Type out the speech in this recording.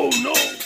Oh no!